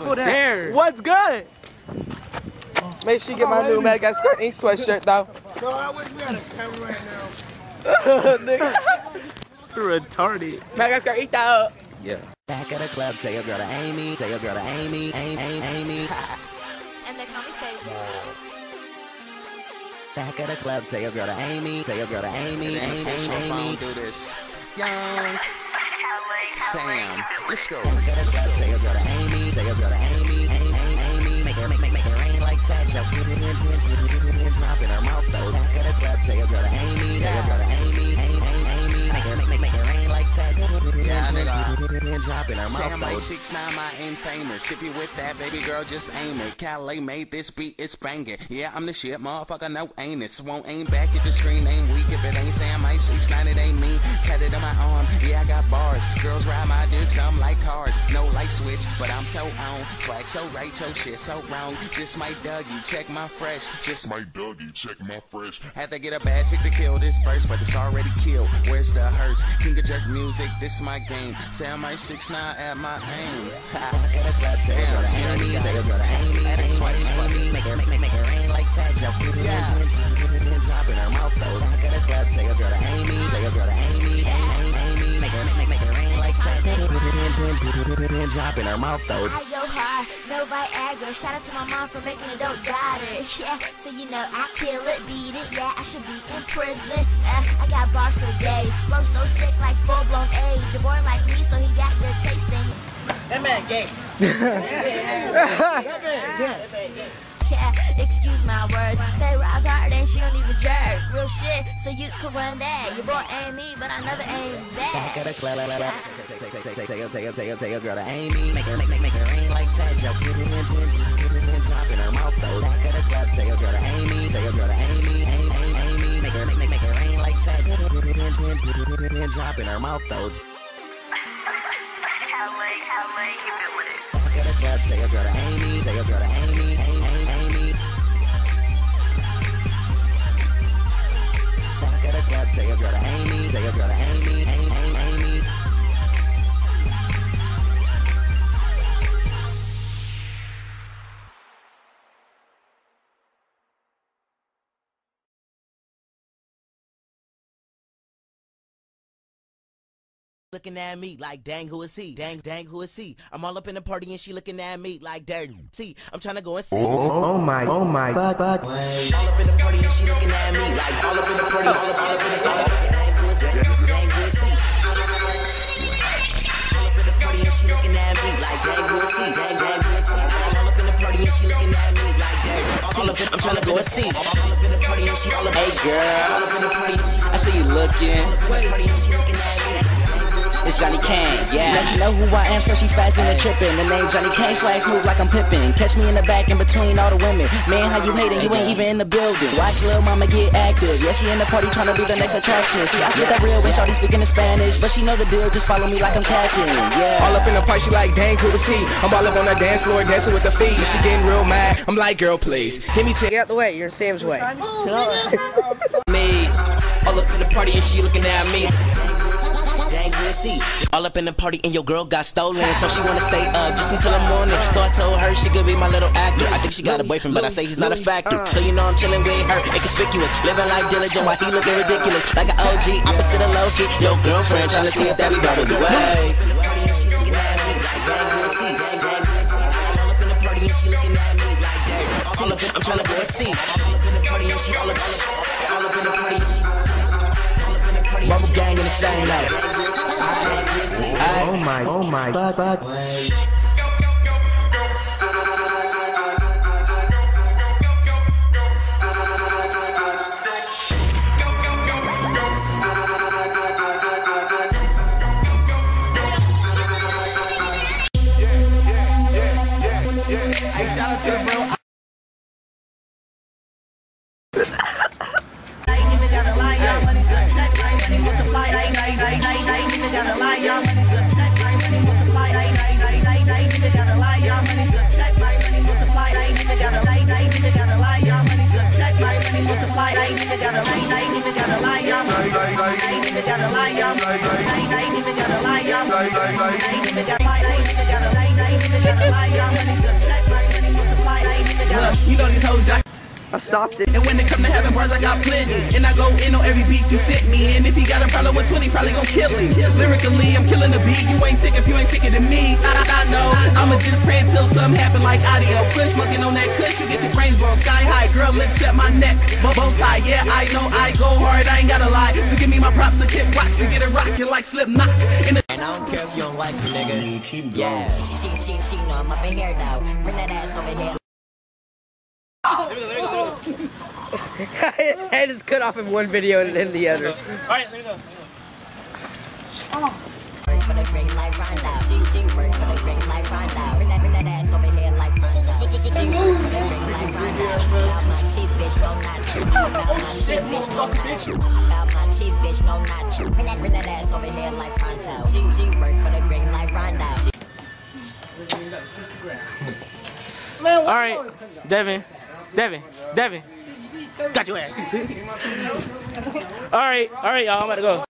There. What's good? Make sure you get my new Madagascar ink sweatshirt though. No, I wish we had a camera right now. Nigga, Retarded. Madagascar ink though. Yeah. Back at the club, tell your girl to Amy, tell your girl to Amy, Amy, Amy, Amy. And they call me Faith. Back at the club, tell your girl to Amy, tell your girl to Amy, Amy, Amy, Amy. do this. Young Sam. Let's go. Tell your girl to Amy, tell your girl to Amy, Amy, Amy. Make her, make, make, make it rain like that. It in, drop in Sam mouth like six nine, my aim famous. If you with that, baby girl, just aim it. Calais made this beat, it's banging. Yeah, I'm the shit, motherfucker. No anus. Won't aim back if the screen ain't weak. If it ain't Sam, I six nine, it ain't me. Tatted on my arm, yeah, I got bars. Girls ride my dicks, I'm like cars. No light switch, but I'm so on. Swag so right, so shit so wrong. Just my Dougie, check my fresh. Just my Dougie, check my fresh. Had to get a bad chick to kill this first, but it's already killed. Where's the hearse? King of jerk music, this my game. Sam I six nine at my aim. Back at the club, tell your girl to Damn, she Amy, already got tell your it. girl to Amy, Add it Amy, twice, fuck Amy. Make her, make, make, make it rain like that. Yo, put it Yeah. Put in, drop in her mouth though. I go hard, no Viagra. Shout out to my mom for making a dope daughter. Yeah, so you know I kill it, beat it. Yeah, I should be in prison. Uh, I got bars for days. Flow so sick like full blown age. A boy like me, so he got good tasting. That man gay. Yeah, excuse my words. They rise hard and she don't even jerk. Real shit, so you can run that. Your boy ain't me, but I never aim Back at the club, tell your, tell your, tell your, tell your girl to Amy. Make her, make, make, make it rain like that. Drop in her mouth though. Back at the club, tell your girl to Amy, tell your girl to Amy, Amy, Amy. Make her, make, make, make it rain like that. Drop in her mouth though. Back at the club, tell your girl to Amy, tell your girl to Amy. Looking at me like, dang, who is he? Dang, dang, who is he? I'm all up in the party and she looking at me like, dang, see, I'm trying to go and see. Oh my, oh my, fuck, fuck. All up in the party and she looking at me like, all up in the party, all up, all up in the party. Dang, who is he? Dang, who is he? All up in the party and she looking at me like, dang, who is he? Dang, dang, who is he? I'm all up in the party and she looking at me like, dang, all up I'm trying to go and see. All up in the party and she all up, hey girl, all up in the party and she I see you looking. all It's Johnny Kane, yeah. Now she know who I am, so she's spazzing and tripping. The name Johnny Kane, swag smooth like I'm pippin'. Catch me in the back in between all the women. Man, how you hating? You ain't even in the building. Watch little mama get active. Yeah, she in the party trying to be the next attraction. See, I spit that real when shorty speaking in Spanish, but she know the deal. Just follow me like I'm captain. Yeah. All up in the fight, she like, dang, who is he? I'm all up on the dance floor, dancing with the feet. She getting real mad. I'm like, girl, please. Give me 10. Get out the way. You're Sam's way. Me. All up in the party and she looking at me. Is he? All up in the party and your girl got stolen, so she wanna stay up just until the morning. So I told her she could be my little actor. I think she got a boyfriend, but I say he's not a factor. So you know I'm chilling with her, inconspicuous, living life diligent while he looking ridiculous, like an OG, opposite of Loki. Your girlfriend trying to see if that be double the way. I'm trying to go and see. All up in the party and she all up, all up, all up in the party and she. all up in the party and Bubble gang in the same night. Oh my, oh my, oh fuck, fuck. I stopped it. And when it come to having bars, I got plenty. And I go in on every beat you sit me. And if he got a problem with 20, probably gon' kill him. Lyrically, I'm killing the beat. You ain't sick if you ain't sicker than me. I, I know. I'ma just pray until something happen like audio. Push smoking on that kush, you get your brains blown. Sky high, girl, lips at my neck. Bow tie, yeah, I know I go hard. I ain't gotta lie. So give me my props to kick rocks and get it rockin' like Slipknot. In the And I don't care if you don't like me, nigga. Yeah. She, she, she, she, she know I'm up in here now. Bring that ass over here. His head is cut off in one video and in the other. Work for the green like Rondo. She, she work for the green like Rondo. Bring that, bring that ass over here like Rondo. She, she, she, she work for the green like Rondo. About my cheese, bitch, no nacho. About my cheese, bitch, no nacho. About my cheese, bitch, no nacho. Bring that, bring that ass over here like Pronto. She, she work for the green like Rondo. She, All right, Devin, Devin, Devin, got your ass. all right, all right, y'all. I'm about to go.